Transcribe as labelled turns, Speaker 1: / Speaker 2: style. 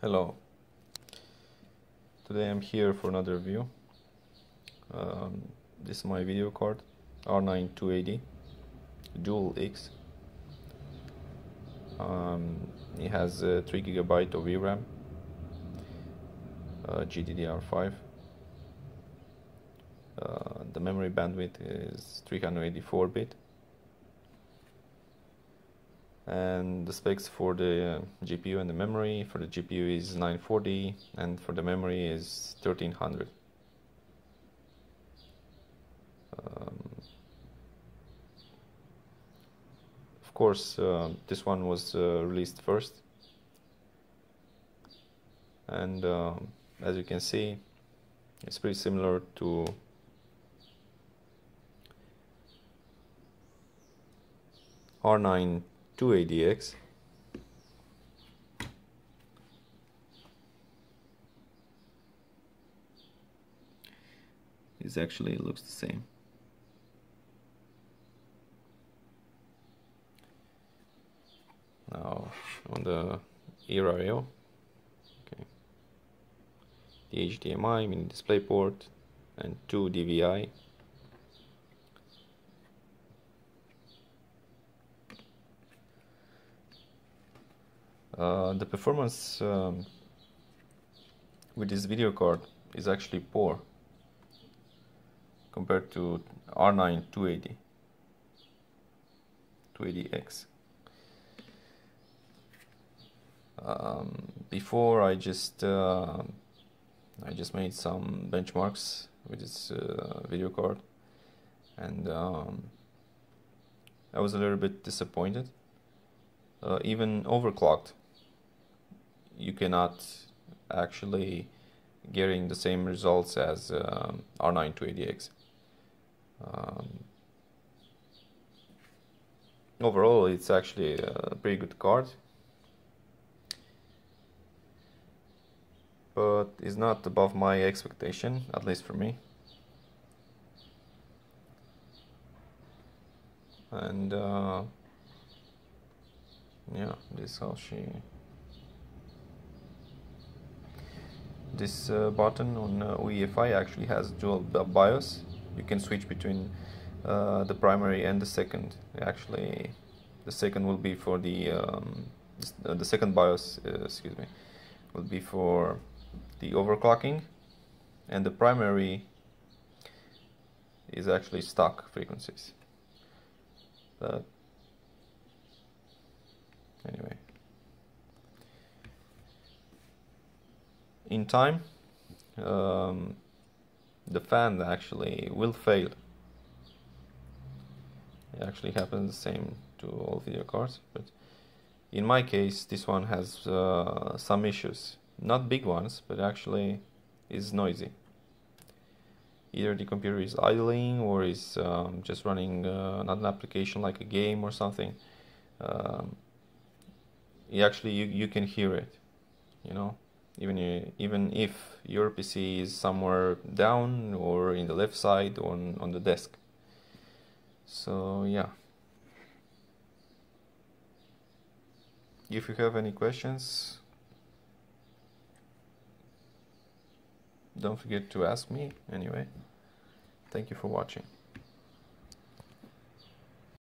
Speaker 1: Hello. Today I'm here for another review. Um, this is my video card R9 280 Dual X. Um, it has uh, 3 gigabyte of VRAM, uh, GDDR5. Uh, the memory bandwidth is 384 bit and the specs for the uh, GPU and the memory for the GPU is 940 and for the memory is 1300 um, of course uh, this one was uh, released first. And um, as you can see it's pretty similar to R9 280X is actually looks the same. Now on the ear okay, the HDMI mini display port and two DVI Uh, the performance um, with this video card is actually poor compared to R9 280 280X. Um, before I just uh, I just made some benchmarks with this uh, video card and um, I was a little bit disappointed uh, even overclocked you cannot actually getting the same results as um, R9 280X. Um, overall, it's actually a pretty good card, but it's not above my expectation, at least for me. And uh, yeah, this is how she this uh, button on uh, UEFI actually has dual BIOS. You can switch between uh, the primary and the second. Actually, the second will be for the um, the second BIOS. Uh, excuse me, will be for the overclocking, and the primary is actually stock frequencies. But anyway. In time um, the fan actually will fail. It actually happens the same to all video cards but in my case this one has uh, some issues. Not big ones but actually is noisy. Either the computer is idling or is um, just running uh, an application like a game or something um, actually you, you can hear it you know even you, even if your PC is somewhere down or in the left side on on the desk. So yeah. If you have any questions, don't forget to ask me anyway. Thank you for watching.